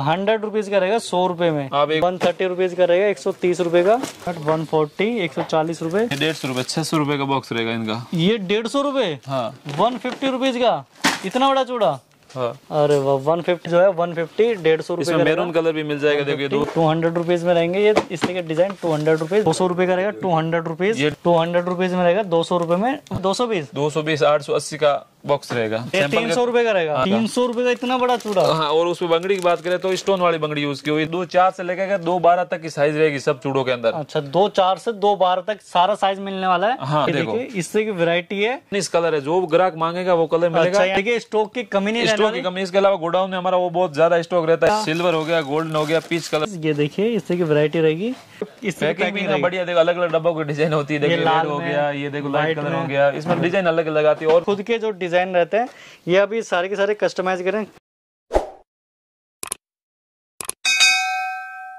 Hundred rupees का रहेगा सौ रुपए में। आप वन थर्टी रुपीज़ का रहेगा एक सौ तीस रुपए का। वन फोर्टी एक सौ चालीस रुपए। डेढ़ सौ रुपए छह सौ रुपए का बॉक्स रहेगा इनका। ये डेढ़ सौ रुपए? हाँ। वन फिफ्टी रुपीज़ का? इतना बड़ा चूड़ा? हाँ। अरे वाह वन फिफ्टी जो है वन फिफ्टी डेढ़ सौ रुपए मैरून कलर भी मिल जाएगा देखिए दो टू हंड्रेड रुपीज़ में रहेंगे ये इस तरह के डिज़ाइन टू हंड्रेड रुपीज़। दो सौ रुपए का रहेगा two hundred rupees. Two hundred rupees में रहेगा दो सौ रुपए में दो सौ बीस। दो सौ बीस आठ सौ अस्सी का बॉक्स रहेगा। तीन सौ रुपए का रहेगा। तीन सौ रुपए का इतना बड़ा चूड़ा? हाँ और उसमें बंगड़ी की बात करें तो स्टोन वाली बंगड़ी यूज़ की हुई। दो चार से लेकर दो बारह तक की साइज़ रहेगी सब चूड़ों के अंदर। अच्छा दो चार से दो बारह तक सारा साइज़ मिलने वाला है। हाँ, देखो। इससे की वेरायटी है। इस कलर है जो ग्राहक मांगेगा वो कलर मिलेगा। अच्छा देखिए स्टॉक की कमी नहीं स्टॉक की कमी इसके अलावा गोडाउन में हमारा वो बहुत ज़्यादा स्टॉक रहता है। सिल्वर हो गया गोल्डन हो गया पीच कलर ये देखिए इससे की वैरायटी रहेगी। पैकिंग बढ़िया देखो अलग अलग डब्बों की डिज़ाइन होती है। देखिए लाल हो गया ये देखो लाइट कलर हो गया। इसमें डिज़ाइन अलग अलग आती है और खुद के जो डिज़ाइन रहते हैं। ये अभी सारे के सारे कस्टमाइज करें।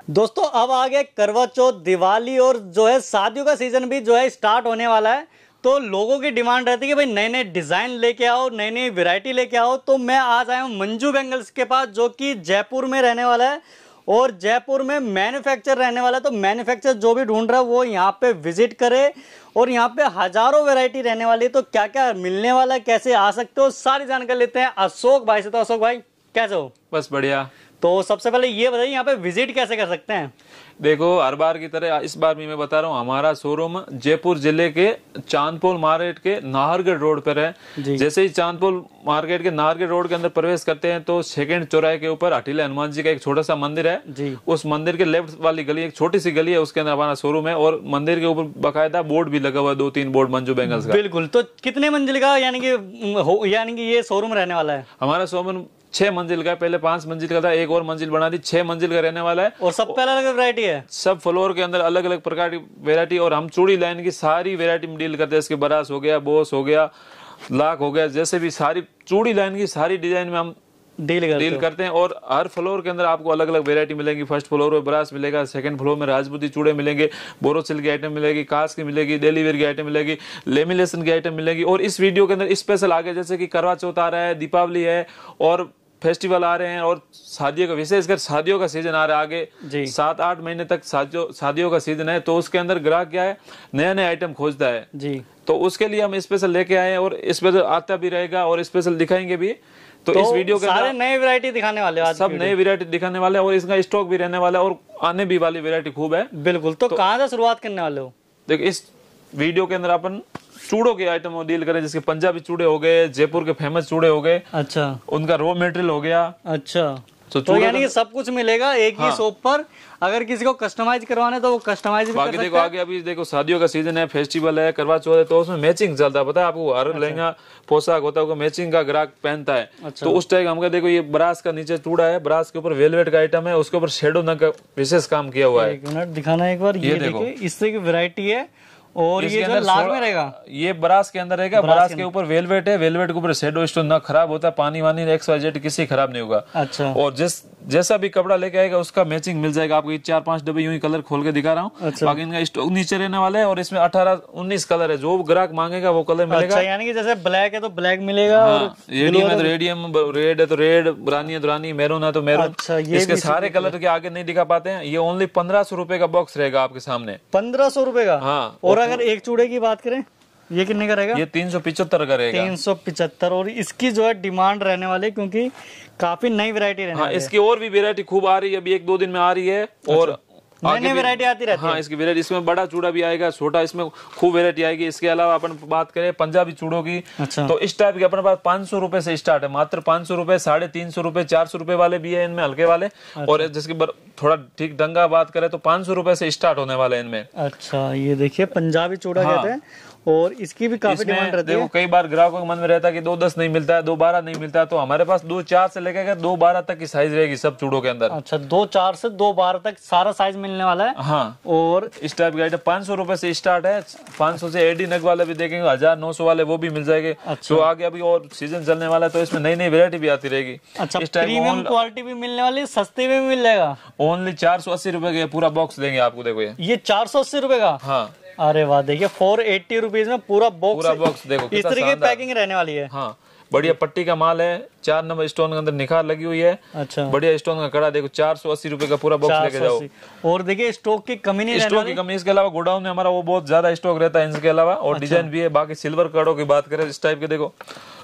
दोस्तों, अब आ गए करवा चौथ दिवाली और जो है शादियों का सीज़न भी जो है स्टार्ट होने वाला है। तो लोगों की डिमांड रहती है कि भाई नए नए डिज़ाइन लेके आओ नई नई वैरायटी लेके आओ। तो मैं आज आया हूँ मंजू बेंगल्स के पास, जो कि जयपुर में रहने वाला है। और जयपुर में मैन्युफैक्चर रहने वाला है तो मैन्युफैक्चर जो भी ढूंढ रहा है वो यहाँ पे विज़िट करे और यहाँ पे हज़ारों वैरायटी रहने वाली है तो क्या क्या मिलने वाला है कैसे आ सकते हो सारी जानकारी लेते हैं अशोक भाई से। तो अशोक भाई कैसे हो? बस बढ़िया। तो सबसे पहले ये बताइए यहाँ पे विज़िट कैसे कर सकते हैं? देखो हर बार की तरह इस बार भी मैं बता रहा हूँ हमारा शोरूम जयपुर ज़िले के चांदपोल मार्केट के नाहरगढ़ रोड पर है। जैसे ही चांदपोल मार्केट के नाहरगढ़ रोड के अंदर प्रवेश करते हैं तो सेकंड चौराहे के ऊपर अटीला हनुमान जी का एक छोटा सा मंदिर है। उस मंदिर के लेफ़्ट वाली गली एक छोटी सी गली है उसके अंदर हमारा शोरूम है और मंदिर के ऊपर बाकायदा बोर्ड भी लगा हुआ है दो तीन बोर्ड मंजू बेंगल्स का। बिल्कुल तो कितने मंजिल का यानी कि यानी कि ये शोरूम रहने वाला है? हमारा शोरूम छह मंजिल का पहले पाँच मंजिल का था एक और मंजिल बना दी छह मंजिल का रहने वाला है। और सब पे अलग अलग वैरायटी है? सब फ्लोर के अंदर अलग अलग प्रकार की वेरायटी और हम चूड़ी लाइन की सारी वेरायटी में डील करते हैं। इसके बरास हो गया बोस हो गया लाख हो गया जैसे भी सारी चूड़ी लाइन की सारी डिज़ाइन में हम डील करते डील करते हैं और हर फ्लोर के अंदर आपको अलग अलग वेरायटी मिलेगी। फ़र्स्ट फ्लोर में ब्रास मिलेगा सेकंड फ्लोर में राजपूती चूड़े मिलेंगे बोरोसिल की आइटम मिलेगी कास की मिलेगी डेली वेयर की आइटम मिलेगी लेमिनेशन की आइटम मिलेगी। और इस वीडियो के अंदर स्पेशल आगे जैसे कि करवा चौथ आ रहा है दीपावली है और फेस्टिवल आ रहे हैं और शादियों का विशेषकर शादियों का सीज़न आ रहा है आगे। सात आठ महीने तक शादियों का सीज़न है तो उसके अंदर ग्राहक क्या है? नया नया आइटम खोजता है। जी। तो उसके लिए हम स्पेशल लेके आए हैं और स्पेशल आता भी रहेगा और स्पेशल दिखाएँगे भी। तो, तो इस वीडियो के सारे नए वैरायटी दिखाने वाले आज सब नए वैरायटी दिखाने वाले और इसका स्टॉक भी रहने वाला है और आने भी वाली वैरायटी खूब है। बिल्कुल। तो, कहाँ से शुरुआत करने वाले हो? देखो इस वीडियो के अंदर अपन चूड़ों के आइटम डील करें जिसके पंजाबी चूड़े हो गए जयपुर के फ़ेमस चूड़े हो गए अच्छा। उनका रॉ मेटेरियल हो गया। अच्छा। तो तो यानी सब कुछ मिलेगा एक ही हाँ। शॉप पर। अगर किसी को कस्टमाइज करवाना है तो वो कस्टमाइज भी कर बाकी देखो आगे अभी देखो शादियों का सीज़न है फेस्टिवल है करवा चौथ है तो उसमें मैचिंग चलता है। पता है आपको हर अच्छा। लहंगा पोशाक होता है मैचिंग का ग्राहक पहनता है। अच्छा। तो उस टाइप हमका देखो ये ब्रास का नीचे चूड़ा है ब्रास के ऊपर वेलवेट का आइटम है उसके ऊपर शेडो नग का विशेष काम किया हुआ है। एक मिनट दिखाना एक बार। ये, देखो। इससे की वैरायटी है। और ये जो सोलह- में रहेगा? ये ब्रास के अंदर रहेगा। ब्रास के ऊपर वेलवेट है। वेलवेट के ऊपर शेडो स्टोन ना खराब होता है। पानी वानी एक्स वाई जेड किसी खराब नहीं होगा। अच्छा। और जिस जैसा भी कपड़ा लेके आएगा उसका मैचिंग मिल जाएगा। आपको चार पाँच डब्बे यूँ ही कलर खोल के दिखा रहा हूँ। अच्छा। बाकी इनका स्टॉक नीचे रहने वाला है और इसमें अठारह उन्नीस कलर है। जो ग्राहक मांगेगा वो कलर मिलेगा। अच्छा यानी कि जैसे ब्लैक है तो ब्लैक मिलेगा और रेडियम है तो रेडियम रेड है तो रेड रानी है तो रानी मैरून है तो मैरून अच्छा, ये इसके सारे कलर के आगे नहीं दिखा पाते हैं? ये ओनली पंद्रह सौ रुपए का बॉक्स रहेगा आपके सामने। पंद्रह सौ रुपए का? हाँ और अगर एक चूड़े की बात करें ये कितने का रहेगा? ये तीन सौ पिछहत्तर का रहेगा। तीन सौ पिछहत्तर और इसकी जो है डिमांड रहने वाली है क्योंकि काफ़ी नई वेरायटी रहने हाँ है। इसकी और भी वेरायटी खूब आ रही है अभी एक दो दिन में आ रही है और नई भी- आती रहती हाँ इसकी वेरायटी इसमें बड़ा चूड़ा भी आएगा छोटा इसमें खूब वेरायटी आएगी। इसके अलावा अपन बात करें पंजाबी चूड़ों की अच्छा। तो इस टाइप के अपने पास पाँच सौ रुपए से स्टार्ट है। मात्र पाँच सौ रुपए साढ़े तीन सौ रुपए चार सौ रुपए वाले भी है इनमें हल्के वाले। अच्छा। और जिसकी थोड़ा ठीक ढंगा बात करें तो पाँच सौ रुपए से स्टार्ट होने वाले इनमें। अच्छा ये देखिए पंजाबी चूड़ा हाँ। कहते हैं और इसकी भी काफ़ी डिमांड रहती है। कई बार ग्राहकों के मन में रहता है कि दो दस नहीं मिलता है दो बारह नहीं मिलता है तो हमारे पास दो चार से लेकर दो बारह तक की साइज़ रहेगी सब चूड़ों के अंदर। अच्छा दो चार से दो बारह तक सारा साइज़ मिलने वाला है। हाँ और इस टाइप का आइटम पाँच सौ रुपए से स्टार्ट है। पाँच सौ से एडी नग वाले भी देखेंगे हज़ार नौ सौ वाले वो भी मिल जाएँगे। अच्छा। तो आगे अभी और सीज़न चलने वाला है तो इसमें नई नई वेरायटी भी आती रहेगी। अच्छा इस टाइप क्वालिटी भी मिलने वाली सस्ते में भी मिल जाएगा। ओनली चार सौ अस्सी रुपए का पूरा बॉक्स देंगे आपको देखो ये। ये चार सौ अस्सी रुपए का? हाँ। अरे वाह देखिए फोर एट्टी रुपीज़ में पूरा बॉक्स पूरा बॉक्स देखो इस तरह की पैकिंग रहने वाली है। हाँ। बढ़िया पट्टी का माल है चार नंबर स्टोन के अंदर निखार लगी हुई है। अच्छा। बढ़िया स्टोन का कड़ा देखो चार सौ अस्सी रूपए का पूरा बॉक्स लेके जाओ। और देखिए स्टॉक की कमी नहीं स्टॉक की कमी इसके अलावा गोडाउन में हमारा वो बहुत ज़्यादा स्टॉक रहता है इसके अलावा। और अच्छा। डिज़ाइन भी है बाकी सिल्वर कड़ो की बात करें इस टाइप के देखो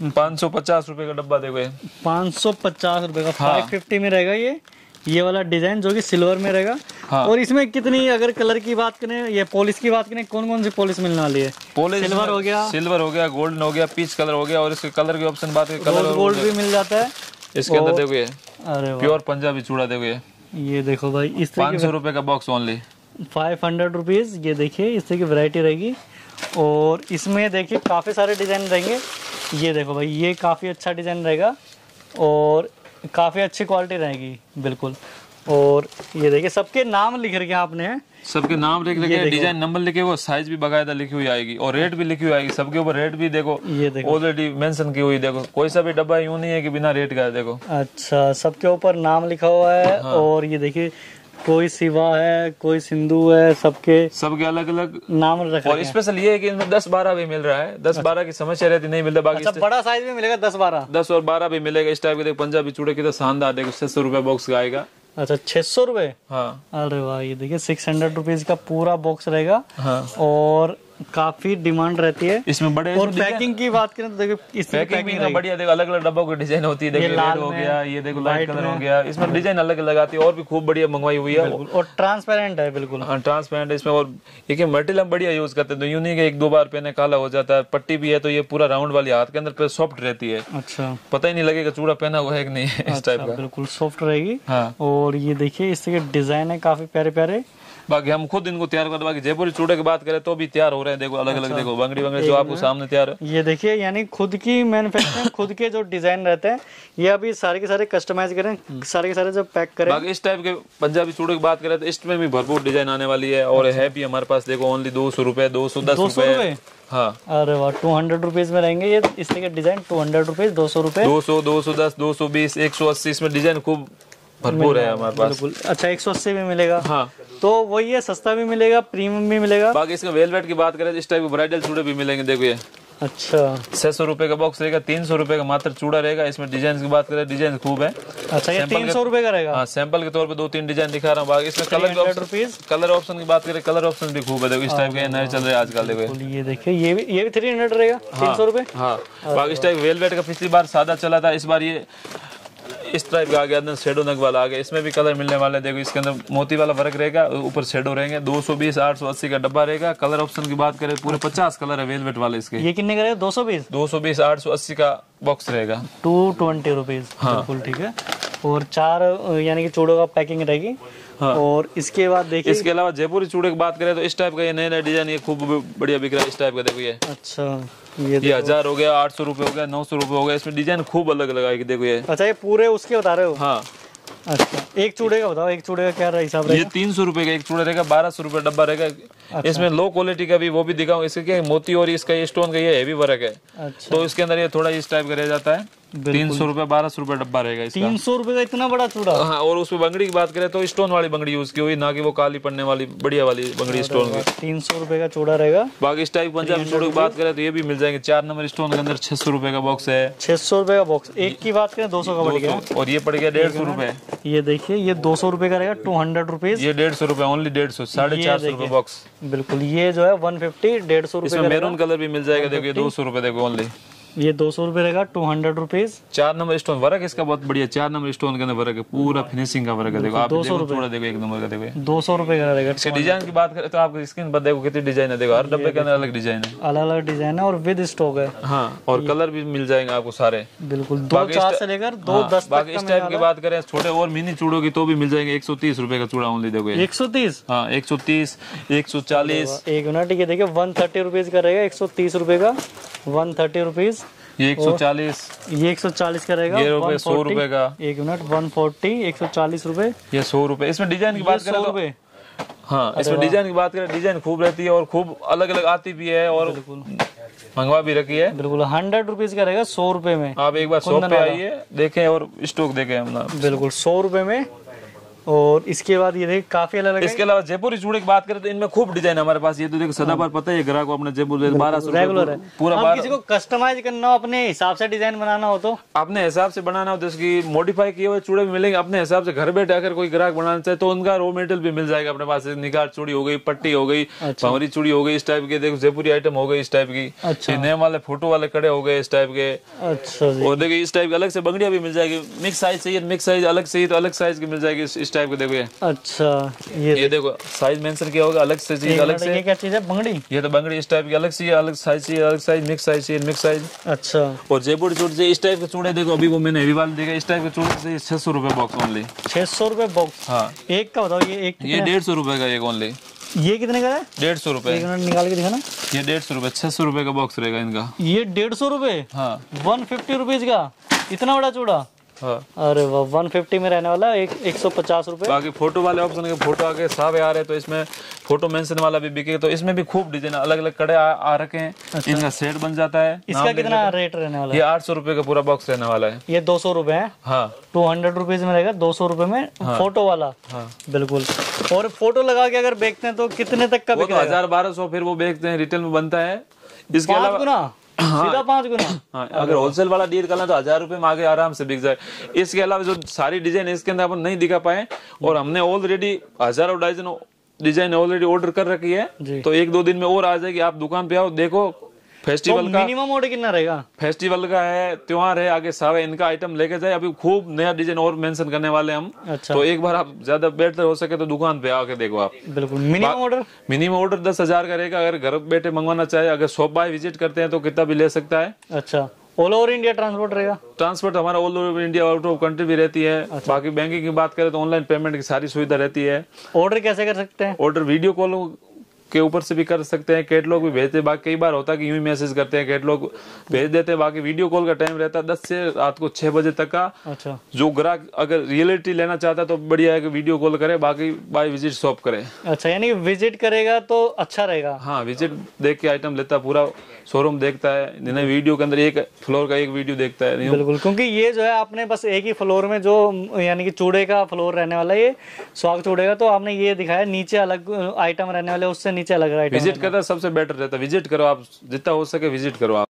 पाँच सौ पचास रूपए का डब्बा देखो पाँच सौ पचास रूपए का हाँ। फाइव फिफ्टी में रहेगा ये। ये वाला डिज़ाइन जो कि सिल्वर में रहेगा। हाँ। और इसमें कितनी अगर कलर की बात करें ये पॉलिश की बात करें कौन कौन सी पॉलिश मिलने वाली है? पॉलिश सिल्वर हो गया। सिल्वर हो गया गोल्डन हो गया पीच कलर हो गया और इसके कलर के ऑप्शन बात करें कलर गोल्ड भी मिल जाता है। इसके अंदर देखो ये। अरे प्योर पंजाबी चूड़ा देखो ये। ये देखो भाई इस पाँच सौ रुपए का box only five hundred rupees ये देखिए इस तरह की वैरायटी रहेगी। और इसमें देखिए काफ़ी सारे डिज़ाइन रहेंगे। ये देखो भाई ये काफ़ी अच्छा डिज़ाइन रहेगा। और काफ़ी अच्छी क्वालिटी रहेगी बिल्कुल। और ये देखिए सबके नाम लिख रखे हैं आपने। सबके नाम लिख रखे डिज़ाइन नंबर लिखे हुए साइज़ भी बकायदा लिखी हुई आएगी और रेट भी लिखी हुई आएगी सबके ऊपर रेट भी देखो ये देखो। ऑलरेडी मेंशन की हुई देखो कोई सा भी डब्बा यूँ नहीं है कि बिना रेट का है देखो। अच्छा सबके ऊपर नाम लिखा हुआ है हाँ। और ये देखिए कोई शिवा है कोई सिंधु है सबके सबके अलग अलग नाम रखा और स्पेशल ये है। कि इनमें दस बारह भी मिल रहा है। दस बारह की समस्या रहती नहीं मिलता बाकी अच्छा बड़ा साइज़ भी मिलेगा दस बारह दस और बारह भी मिलेगा इस टाइप के। देख पंजाबी चूड़े की तो शानदार देखो छह सौ रुपये बॉक्स का आएगा अच्छा छह सौ रुपये हाँ। अरे वाह ये देखिए सिक्स हंड्रेड रुपीज़ का पूरा बॉक्स रहेगा। हाँ। और काफ़ी डिमांड रहती है। इसमें बड़े और पैकिंग की बात करें तो देखो पैकिंग भी बढ़िया देखो अलग अलग डब्बों की डिज़ाइन होती है देखो लाल हो गया ये देखो लाइट कलर हो गया इसमें डिज़ाइन अलग अलग आती है और भी खूब बढ़िया मंगवाई हुई है। और ट्रांसपेरेंट है बिल्कुल। हाँ ट्रांसपेरेंट इसमें और ये मटेरियल हम बढ़िया यूज़ करते हैं तो यूँ नहीं कि एक दो बार पहने काला हो जाता है पट्टी भी है तो ये पूरा राउंड वाली हाथ के अंदर सॉफ्ट रहती है। अच्छा। पता ही नहीं लगेगा चूड़ा पहना हुआ है कि नहीं है इस टाइप का। बिल्कुल सॉफ्ट रहेगी। हाँ। और ये देखिए इसके डिज़ाइन है काफ़ी प्यारे प्यारे बाकी हम खुद इनको तैयार करते बाकी जयपुरी चूड़े की बात करें तो भी तैयार हो रहे हैं। देखो अलग अलग अच्छा। देखो बंगड़ी बंगड़ी जो आपको सामने तैयार है। ये देखिए यानी खुद की मैन्युफैक्चरिंग खुद के जो डिज़ाइन रहते हैं ये अभी सारे के सारे कस्टमाइज करें सारे के सारे जब पैक करें। बाकी इस टाइप के पंजाबी चूड़े की बात करें तो इसमें भी भरपूर डिज़ाइन आने वाली है और है भी हमारे पास देखो ओनली दो सौ रुपए दो सौ दस रुपए। हाँ। अरे वाह टू हंड्रेड रुपीज़ में रहेंगे ये इस तरह के डिज़ाइन टू हंड्रेड रुपीज़ दो सौ रुपये दो सौ दो सौ दस दो सौ बीस एक सौ अस्सी इसमें डिज़ाइन खूब भरपूर है हमारे पास। बिल्कुल। अच्छा एक सौ अस्सी में मिलेगा। हाँ। तो वही है सस्ता भी मिलेगा प्रीमियम भी मिलेगा। बाकी इसका वेलवेट की बात करें तो इस टाइप के ब्राइडल चूड़े भी मिलेंगे देखो ये। अच्छा। छह सौ रुपए का बॉक्स रहेगा तीन सौ रुपए का मात्र चूड़ा रहेगा। इसमें डिज़ाइन की बात करें डिज़ाइन खूब है। अच्छा ये तीन सौ रुपए का रहेगा। हाँ सैंपल के तौर पे दो तीन डिज़ाइन दिखा रहा हूँ। बाकी इसमें कलर ऑप्शन कलर ऑप्शन की बात करें कलर ऑप्शन भी खूब है। देखो इस टाइप के नए चल रहे हैं आजकल देखो ये। ये देखिए ये भी ये भी थ्री हंड्रेड रहेगा तीन सौ रुपए? हाँ। बाकी इस टाइप वेलवेट का पिछली बार सादा चला था इस बार ये इस टाइप का आ गया अंदर शेडो नग वाला आ गया। इसमें भी कलर मिलने वाले हैं। देखो इसके अंदर मोती वाला वर्क रहेगा ऊपर शेडो रहेंगे। 220 880 का डब्बा रहेगा। कलर ऑप्शन की बात करें पूरे 50 कलर है वेलवेट वाले इसके। ये कितने का रहेगा? दो सौ बीस? 220 880 का बॉक्स रहेगा। टू ट्वेंटी रुपीज़ हाँ। बिल्कुल ठीक है। और चार यानी कि चूड़ों का पैकिंग रहेगी। हाँ। और इसके बाद देखिए इसके अलावा जयपुरी चूड़े की बात करें तो इस टाइप का ये नया नया डिज़ाइन ये खूब बढ़िया बिक रहा है इस टाइप का देखो ये। अच्छा। ये ये हज़ार हो गया आठ सौ रुपये हो गया नौ सौ रुपये हो गया। इसमें डिज़ाइन खूब अलग लगा आएगी देखो ये। अच्छा ये पूरे उसके बता रहे हो? हाँ। अच्छा एक चूड़े का बताओ एक चूड़े का क्या हिसाब ये तीन सौ रुपए का एक चूड़े रहेगा बारह सौ रुपए डब्बा रहेगा। अच्छा। इसमें लो क्वालिटी का भी वो भी दिखाऊँ। इसके क्या मोती और इसका ये स्टोन का ये हैवी वर्क है। अच्छा। तो इसके अंदर ये थोड़ा इस टाइप का रह जाता है। तीन सौ रुपए बारह सौ रुपए डब्बा रहेगा तीन सौ रुपए का इतना बड़ा चूड़ा? हाँ और उसमें बंगड़ी की बात करें तो स्टोन वाली बंगड़ी यूज़ की हुई ना कि वो काली पड़ने वाली बढ़िया वाली बंगड़ी स्टोन की। तीन सौ रुपए का चूड़ा रहेगा। बाकी इस टाइप पंजाबी चूड़े की बात करें तो ये भी मिल जाएँगे। चार नंबर स्टोन के अंदर छह सौ रुपए का बॉक्स है। छह सौ रुपए का बॉक्स एक की बात करें दो सौ का पड़ गया। और ये पड़ गया डेढ़ सौ रुपए ये देखिए ये दो सौ रुपए का रहेगा टू हंड्रेड रुपीज़ ये डेढ़ सौ रुपए ओनली डेढ़ सौ साढ़े चार सौ रुपए बॉक्स बिल्कुल ये जो है वन फिफ्टी डेढ़ सौ रुपए मेरून कलर भी मिल जाएगा देखिए दो सौ रुपए देखो ओनली ये दो सौ रुपए रहेगा टू हंड्रेड रुपीज़ चार नंबर स्टोन वर्क इसका बहुत बढ़िया चार नंबर स्टोन के अंदर वर्क है पूरा फिनिशिंग का वर्क है देखो आप देखो थोड़ा देखो एक नंबर का देखो दो सौ रुपए का रहेगा इसके डिज़ाइन की बात करें तो आपको स्क्रीन पर देखो कितनी डिज़ाइन है देखो हर डब्बे के अंदर अलग डिज़ाइन है अलग अलग डिज़ाइन है और विद स्टॉक है हाँ और कलर भी मिल जाएँगे आपको सारे बिल्कुल दो चार से लेकर दो हाँ, दस बाकी इस टाइप की बात करें छोटे और मिनी चूड़ों की तो भी मिल जाएँगे एक सौ तीस रुपए का चूड़ा ओनली देखो एक सौ तीस हाँ एक सौ तीस एक सौ चालीस एक मिनट ये देखिए वन थर्टी रुपीज़ का रहेगा एक सौ तीस रुपए का वन थर्टी रुपीज़ ये एक सौ चालीस। ये एक सौ चालीस का रहेगा ये रुपए सौ रुपए का। एक मिनट वन फोर्टी एक सौ चालीस रुपए। ये सौ रुपए। इसमें डिज़ाइन की बात करें तो हाँ इसमें डिज़ाइन की बात करें डिज़ाइन खूब रहती है और खूब अलग अलग आती भी है और मंगवा भी रखी है। बिल्कुल हंड्रेड रुपीज़ का रहेगा सौ रुपए में। आप एक बार शॉप पे आइए देखें और स्टॉक देखें बिल्कुल सौ रुपए में और इसके बाद ये देख काफ़ी अलग इसके अलावा जयपुरी चूड़े की बात करें तो इनमें खूब डिज़ाइन हमारे पास। ये तो देखो सदाबार पता है ग्राहक को अपने जयपुर बारह सौ रेगुलर है। पूरा बारह किसी को कस्टमाइज करना हो अपने हिसाब से डिज़ाइन बनाना हो तो। अपने हिसाब से बनाना हो जैसे कि मॉडिफाई किए हुए चूड़े भी मिलेंगे अपने हिसाब से घर बैठे अगर कोई ग्राहक बनाना चाहे तो उनका रॉ मेटेरियल भी मिल जाएगा अपने पास। निगार चूड़ी हो गई पट्टी हो गई अच्छा। भंवरी चूड़ी हो गई इस टाइप की देखो जयपुरी आइटम हो गई इस टाइप की। अच्छा। ये नेम वाले फ़ोटो वाले कड़े हो गए इस टाइप के। अच्छा और देखिए इस टाइप की अलग से बंगड़िया भी मिल जाएगी। मिक्स साइज़ चाहिए मिक्स साइज़ अलग चाहिए तो अलग साइज़ की मिल जाएगी। इस टाइप के देखो ये। अच्छा ये ये देखो। साइज़ मेंशन किया होगा अलग से एक अलग से। ये क्या चीज़ है? बंगड़ी? ये तो बंगड़ी इस टाइप की अलग चाहिए अलग साइज़ चाहिए अलग साइज़ मिक्स साइज़ चाहिए मिक्स साइज़ अच्छा। और जयपुर चूड़े चाहिए इस टाइप के चूड़े देखो अभी वो मैंने हेवी वाले देखा इस टाइप के चूड़े चाहिए छह सौ रुपए बॉक्स ओनली छह सौ रुपए बॉक्स हाँ। एक का बताओ ये एक ये डेढ़ सौ रुपए का एक ओनली ये कितने का है? डेढ़ सौ रुपए। निकाल के दिखाना ये डेढ़ सौ रुपए छह सौ रुपए का बॉक्स रहेगा इनका। ये डेढ़ सौ रुपए? हाँ। वन फिफ्टी रुपीज़ का? इतना बड़ा चूड़ा? हाँ। अरे वन फिफ्टी में रहने वाला एक एक सौ पचास रुपए। बाकी फ़ोटो वाले ऑप्शन के फ़ोटो आगे साफ़ आ रहे हैं तो इसमें फ़ोटो मेंशन वाला भी बिके तो इसमें भी खूब डिज़ाइन अलग अलग कड़े आ, आ रखे हैं। अच्छा। इनका सेट बन जाता है इसका कितना रेट रहने वाला है? ये आठ सौ रुपए का पूरा बॉक्स रहने वाला है। है ये दो सौ रुपए है? हाँ। टू हंड्रेड रुपीज़ में रहेगा दो सौ रुपए में फ़ोटो वाला। हाँ। बिल्कुल। और फ़ोटो लगा के अगर बेचते हैं तो कितने तक का तो हज़ार बारह सौ फिर वो बेचते हैं रिटेल में बनता है। इसके अलावा गुना सीधा पाँच गुना। हाँ अगर होलसेल वाला डील करना तो हज़ार रुपए में आगे आराम से बिक जाए। इसके अलावा जो सारी डिज़ाइन इसके अंदर अपन नहीं दिखा पाए और हमने ऑलरेडी हज़ारों डिज़ाइन ऑलरेडी ऑर्डर कर रखी है तो एक दो दिन में और आ जाएगी। आप दुकान पे आओ देखो फेस्टिवल तो का मिनिमम ऑर्डर कितना रहेगा? फेस्टिवल का है त्योहार है आगे सावे इनका आइटम लेके जाए। अभी खूब नया डिज़ाइन और मेंशन करने वाले हम। अच्छा। तो एक बार आप ज़्यादा बेहतर हो सके तो दुकान पे आके देखो आप। बिल्कुल। मिनिमम ऑर्डर मिनिमम ऑर्डर दस हज़ार का रहेगा। अगर घर बैठे मंगवाना चाहे अगर शॉप बाय विज़िट करते हैं तो कितना भी ले सकता है। अच्छा। ऑल ओवर इंडिया ट्रांसपोर्ट रहेगा? ट्रांसपोर्ट हमारा all over India out of country भी रहती है। अच्छा। बाकी बैंकिंग की बात करें तो ऑनलाइन पेमेंट की सारी सुविधा रहती है। ऑर्डर कैसे कर सकते हैं? ऑर्डर वीडियो कॉल के ऊपर से भी कर सकते हैं। कैटलॉग भी भेजते हैं। बाकी कई बार होता है कि यूँ ही मैसेज करते हैं कैटलॉग भेज देते हैं। बाकी वीडियो कॉल का टाइम रहता है दस से रात को छह बजे तक का। अच्छा। जो ग्राहक अगर रियलिटी लेना चाहता है तो बढ़िया है कि वीडियो कॉल करे बाकी बाय विज़िट शॉप करे। अच्छा यानी विज़िट करेगा तो अच्छा रहेगा। हाँ विज़िट देख के आइटम लेता पूरा शोरूम देखता है वीडियो के अंदर एक फ्लोर का एक वीडियो देखता है। बिल्कुल क्योंकि ये जो है आपने बस एक ही फ्लोर में जो यानी कि चूड़े का फ्लोर रहने वाला है ये स्वाग चूड़े का तो आपने ये दिखाया नीचे अलग आइटम रहने वाले उससे नीचे रहा है विज़िट करना सबसे बेटर रहता। है विज़िट करो आप जितना हो सके विज़िट करो आप।